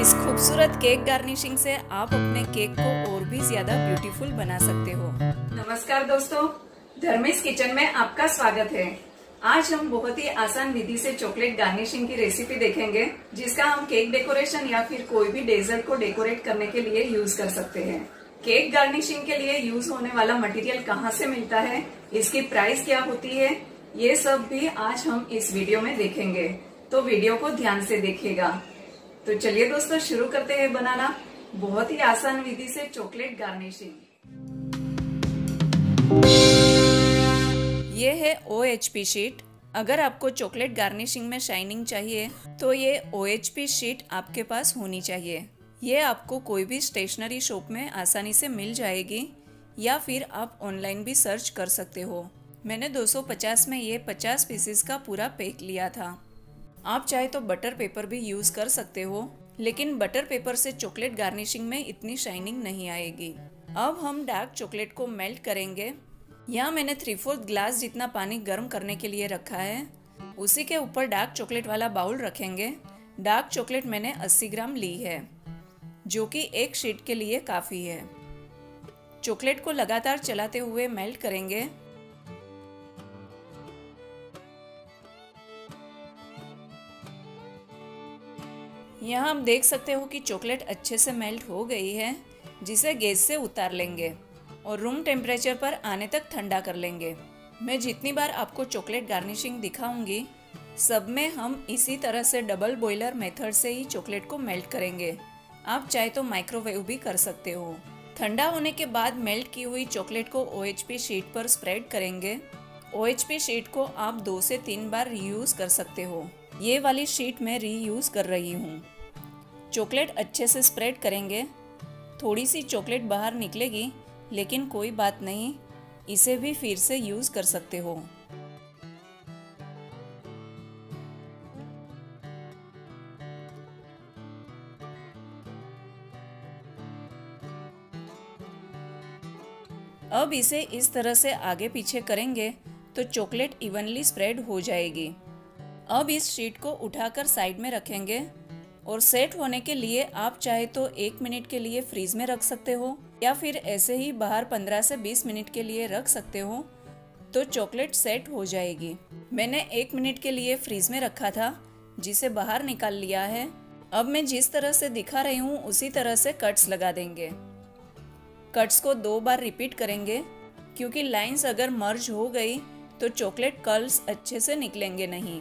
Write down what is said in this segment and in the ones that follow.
इस खूबसूरत cake garnishing से आप अपने केक को और भी ज़्यादा ब्यूटीफुल बना सकते हो। नमस्कार दोस्तों, धर्मेश किचन में आपका स्वागत है। आज हम बहुत ही आसान विधि से चॉकलेट गार्निशिंग की रेसिपी देखेंगे, जिसका हम केक डेकोरेशन या फिर कोई भी डेजर्ट को डेकोरेट करने के लिए यूज़ कर सकते हैं। केक गार्निशिंग के लिए यूज़ होने वाला मटेरियल कहाँ से मिलता है, इसकी प्राइस क्या होती है, ये सब भी आज हम इस वीडियो में देखेंगे। तो वीडियो को ध्यान से देखिएगा। तो चलिए दोस्तों, शुरू करते हैं बनाना। बहुत ही आसान विधि से चॉकलेट गार्निशिंग। ये है ओ एच पी शीट। अगर आपको चॉकलेट गार्निशिंग में शाइनिंग चाहिए तो ये ओ एच पी शीट आपके पास होनी चाहिए। ये आपको कोई भी स्टेशनरी शॉप में आसानी से मिल जाएगी, या फिर आप ऑनलाइन भी सर्च कर सकते हो। मैंने 250 में ये 50 पीसेस का पूरा पैक लिया था। आप चाहे तो बटर पेपर भी यूज़ कर सकते हो, लेकिन बटर पेपर से चॉकलेट गार्निशिंग में इतनी शाइनिंग नहीं आएगी। अब हम डार्क चॉकलेट को मेल्ट करेंगे। यहाँ मैंने थ्री फोर्थ ग्लास जितना पानी गर्म करने के लिए रखा है, उसी के ऊपर डार्क चॉकलेट वाला बाउल रखेंगे। डार्क चॉकलेट मैंने 80 ग्राम ली है, जो कि एक शीट के लिए काफ़ी है। चॉकलेट को लगातार चलाते हुए मेल्ट करेंगे। यहाँ हम देख सकते हो कि चॉकलेट अच्छे से मेल्ट हो गई है, जिसे गैस से उतार लेंगे और रूम टेम्परेचर पर आने तक ठंडा कर लेंगे। मैं जितनी बार आपको चॉकलेट गार्निशिंग दिखाऊँगी, सब में हम इसी तरह से डबल बॉयलर मेथड से ही चॉकलेट को मेल्ट करेंगे। आप चाहे तो माइक्रोवेव भी कर सकते हो। ठंडा होने के बाद मेल्ट की हुई चॉकलेट को ओएचपी शीट पर स्प्रेड करेंगे। ओएचपी शीट को आप दो से तीन बार रीयूज़ कर सकते हो। ये वाली शीट मैं रीयूज़ कर रही हूँ। चॉकलेट अच्छे से स्प्रेड करेंगे। थोड़ी सी चॉकलेट बाहर निकलेगी, लेकिन कोई बात नहीं, इसे भी फिर से यूज़ कर सकते हो। अब इसे इस तरह से आगे पीछे करेंगे तो चॉकलेट इवनली स्प्रेड हो जाएगी। अब इस शीट को उठाकर साइड में रखेंगे और सेट होने के लिए आप चाहे तो एक मिनट के लिए फ्रीज में रख सकते हो या फिर ऐसे ही बाहर 15 से 20 मिनट के लिए रख सकते हो तो चॉकलेट सेट हो जाएगी। मैंने एक मिनट के लिए फ्रीज में रखा था, जिसे बाहर निकाल लिया है। अब मैं जिस तरह से दिखा रही हूँ, उसी तरह से कट्स लगा देंगे। कट्स को दो बार रिपीट करेंगे, क्योंकि लाइंस अगर मर्ज हो गई तो चॉकलेट कर्ल्स अच्छे से निकलेंगे नहीं।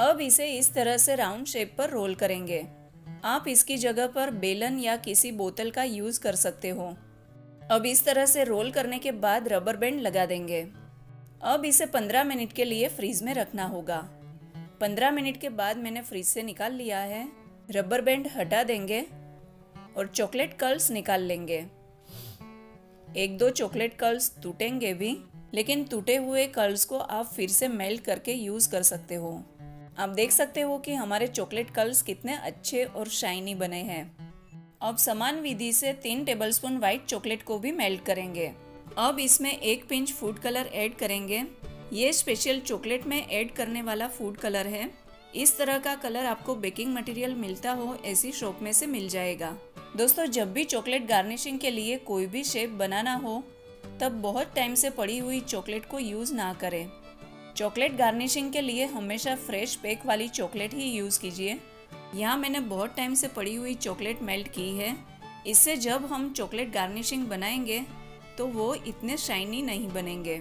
अब इसे इस तरह से राउंड शेप पर रोल करेंगे। आप इसकी जगह पर बेलन या किसी बोतल का यूज़ कर सकते हो। अब इस तरह से रोल करने के बाद रबर बैंड लगा देंगे। अब इसे 15 मिनट के लिए फ्रीज में रखना होगा। 15 मिनट के बाद मैंने फ्रीज से निकाल लिया है। रबर बैंड हटा देंगे और चॉकलेट कर्ल्स निकाल लेंगे। एक दो चॉकलेट कर्ल्स टूटेंगे भी, लेकिन टूटे हुए कर्ल्स को आप फिर से मेल्ट करके यूज़ कर सकते हो। आप देख सकते हो कि हमारे चॉकलेट कर्ल्स कितने अच्छे और शाइनी बने हैं। अब समान विधि से तीन टेबलस्पून व्हाइट चॉकलेट को भी मेल्ट करेंगे। अब इसमें एक पिंच फ़ूड कलर ऐड करेंगे। ये स्पेशल चॉकलेट में ऐड करने वाला फ़ूड कलर है। इस तरह का कलर आपको बेकिंग मटेरियल मिलता हो, ऐसी शॉप में से मिल जाएगा। दोस्तों, जब भी चॉकलेट गार्निशिंग के लिए कोई भी शेप बनाना हो, तब बहुत टाइम से पड़ी हुई चॉकलेट को यूज़ ना करें। चॉकलेट गार्निशिंग के लिए हमेशा फ्रेश पैक वाली चॉकलेट ही यूज़ कीजिए। यहाँ मैंने बहुत टाइम से पड़ी हुई चॉकलेट मेल्ट की है। इससे जब हम चॉकलेट गार्निशिंग बनाएँगे तो वो इतने शाइनी नहीं बनेंगे।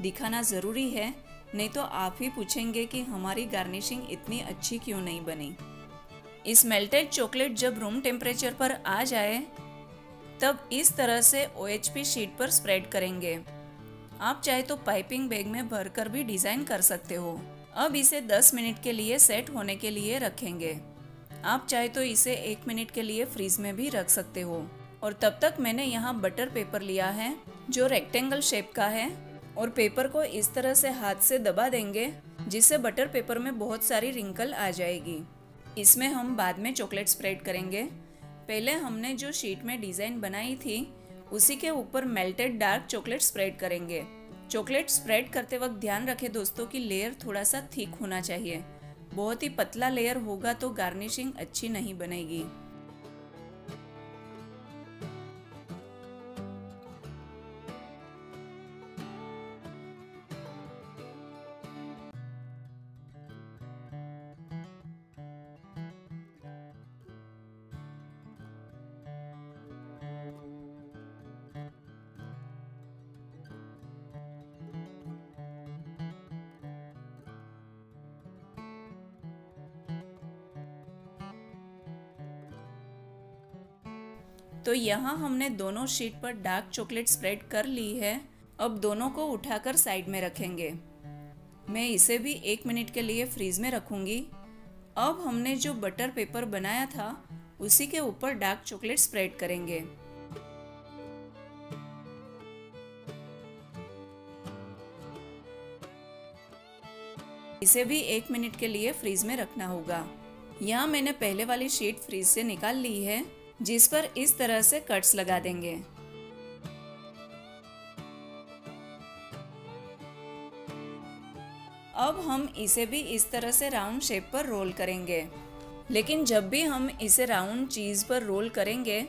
दिखाना ज़रूरी है, नहीं तो आप ही पूछेंगे कि हमारी गार्निशिंग इतनी अच्छी क्यों नहीं बनी। इस मेल्टेड चॉकलेट जब रूम टेम्परेचर पर आ जाए, तब इस तरह से ओएचपी शीट पर स्प्रेड करेंगे। आप चाहे तो पाइपिंग बैग में भरकर भी डिज़ाइन कर सकते हो। अब इसे 10 मिनट के लिए सेट होने के लिए रखेंगे। आप चाहे तो इसे एक मिनट के लिए फ्रीज में भी रख सकते हो। और तब तक मैंने यहाँ बटर पेपर लिया है, जो रेक्टेंगल शेप का है, और पेपर को इस तरह से हाथ से दबा देंगे, जिससे बटर पेपर में बहुत सारी रिंकल आ जाएगी। इसमें हम बाद में चॉकलेट स्प्रेड करेंगे। पहले हमने जो शीट में डिज़ाइन बनाई थी उसी के ऊपर मेल्टेड डार्क चॉकलेट स्प्रेड करेंगे। चॉकलेट स्प्रेड करते वक्त ध्यान रखें दोस्तों कि लेयर थोड़ा सा थिक होना चाहिए। बहुत ही पतला लेयर होगा तो गार्निशिंग अच्छी नहीं बनेगी। तो यहाँ हमने दोनों शीट पर डार्क चॉकलेट स्प्रेड कर ली है। अब दोनों को उठाकर साइड में रखेंगे। मैं इसे भी एक मिनट के लिए फ्रीज में रखूँगी। अब हमने जो बटर पेपर बनाया था, उसी के ऊपर डार्क चॉकलेट स्प्रेड करेंगे। इसे भी एक मिनट के लिए फ्रीज में रखना होगा। यहाँ मैंने पहले वाली शीट फ्रीज से निकाल ली है। जिस पर इस तरह से कट्स लगा देंगे। अब हम इसे भी इस तरह से राउंड शेप पर रोल करेंगे। लेकिन जब भी हम इसे राउंड चीज़ पर रोल करेंगे,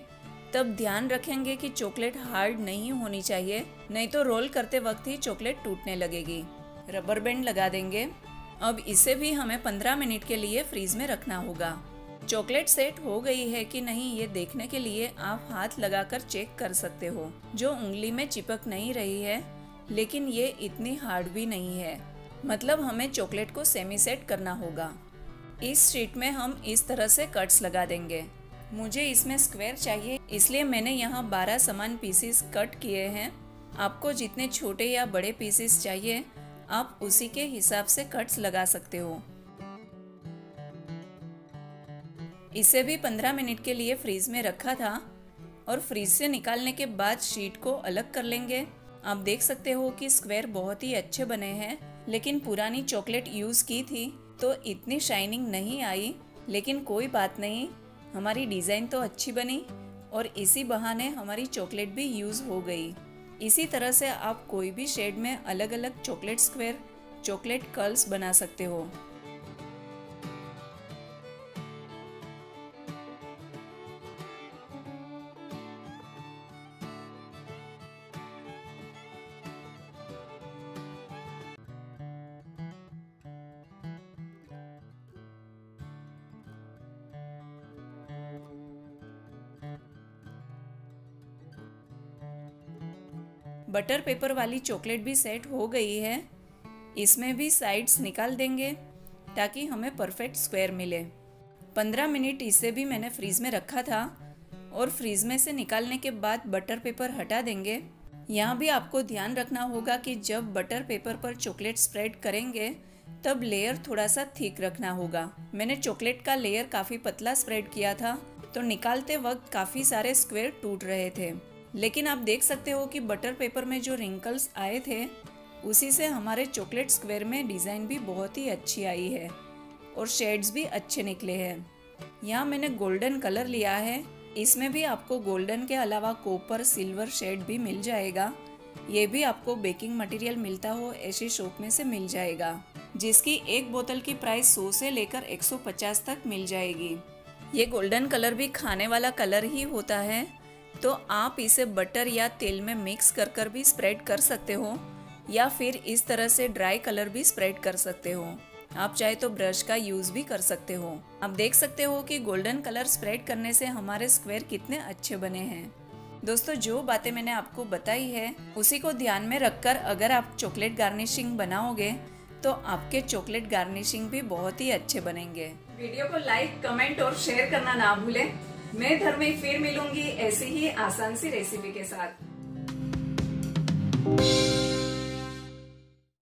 तब ध्यान रखेंगे कि चॉकलेट हार्ड नहीं होनी चाहिए, नहीं तो रोल करते वक्त ही चॉकलेट टूटने लगेगी। रबर बैंड लगा देंगे। अब इसे भी हमें 15 मिनट के लिए फ्रीज में रखना होगा। चॉकलेट सेट हो गई है कि नहीं, ये देखने के लिए आप हाथ लगाकर चेक कर सकते हो। जो उंगली में चिपक नहीं रही है, लेकिन ये इतनी हार्ड भी नहीं है। मतलब हमें चॉकलेट को सेमी सेट करना होगा। इस शीट में हम इस तरह से कट्स लगा देंगे। मुझे इसमें स्क्वायर चाहिए, इसलिए मैंने यहाँ 12 समान पीसेस कट किए हैं। आपको जितने छोटे या बड़े पीसेस चाहिए, आप उसी के हिसाब से कट्स लगा सकते हो। इसे भी 15 मिनट के लिए फ्रीज में रखा था और फ्रीज से निकालने के बाद शीट को अलग कर लेंगे। आप देख सकते हो कि स्क्वायर बहुत ही अच्छे बने हैं, लेकिन पुरानी चॉकलेट यूज़ की थी तो इतनी शाइनिंग नहीं आई, लेकिन कोई बात नहीं, हमारी डिज़ाइन तो अच्छी बनी और इसी बहाने हमारी चॉकलेट भी यूज़ हो गई। इसी तरह से आप कोई भी शेड में अलग अलग चॉकलेट स्क्वायर, चॉकलेट कर्ल्स बना सकते हो। बटर पेपर वाली चॉकलेट भी सेट हो गई है। इसमें भी साइड्स निकाल देंगे ताकि हमें परफेक्ट स्क्वायर मिले। पंद्रह मिनट इसे भी मैंने फ्रीज में रखा था और फ्रीज में से निकालने के बाद बटर पेपर हटा देंगे। यहाँ भी आपको ध्यान रखना होगा कि जब बटर पेपर पर चॉकलेट स्प्रेड करेंगे, तब लेयर थोड़ा सा थिक रखना होगा। मैंने चॉकलेट का लेयर काफ़ी पतला स्प्रेड किया था तो निकालते वक्त काफ़ी सारे स्क्वायर टूट रहे थे। लेकिन आप देख सकते हो कि बटर पेपर में जो रिंकल्स आए थे, उसी से हमारे चॉकलेट स्क्वायर में डिज़ाइन भी बहुत ही अच्छी आई है और शेड्स भी अच्छे निकले हैं। यहाँ मैंने गोल्डन कलर लिया है। इसमें भी आपको गोल्डन के अलावा कॉपर सिल्वर शेड भी मिल जाएगा। ये भी आपको बेकिंग मटेरियल मिलता हो, ऐसी शॉप में से मिल जाएगा, जिसकी एक बोतल की प्राइस 100 से लेकर 150 तक मिल जाएगी। ये गोल्डन कलर भी खाने वाला कलर ही होता है। तो आप इसे बटर या तेल में मिक्स कर कर भी स्प्रेड कर सकते हो, या फिर इस तरह से ड्राई कलर भी स्प्रेड कर सकते हो। आप चाहे तो ब्रश का यूज़ भी कर सकते हो। आप देख सकते हो कि गोल्डन कलर स्प्रेड करने से हमारे स्क्वायर कितने अच्छे बने हैं। दोस्तों, जो बातें मैंने आपको बताई है, उसी को ध्यान में रखकर अगर आप चॉकलेट गार्निशिंग बनाओगे तो आपके चॉकलेट गार्निशिंग भी बहुत ही अच्छे बनेंगे। वीडियो को लाइक कमेंट और शेयर करना ना भूलें। मैं घर में फिर मिलूँगी ऐसी ही आसान सी रेसिपी के साथ।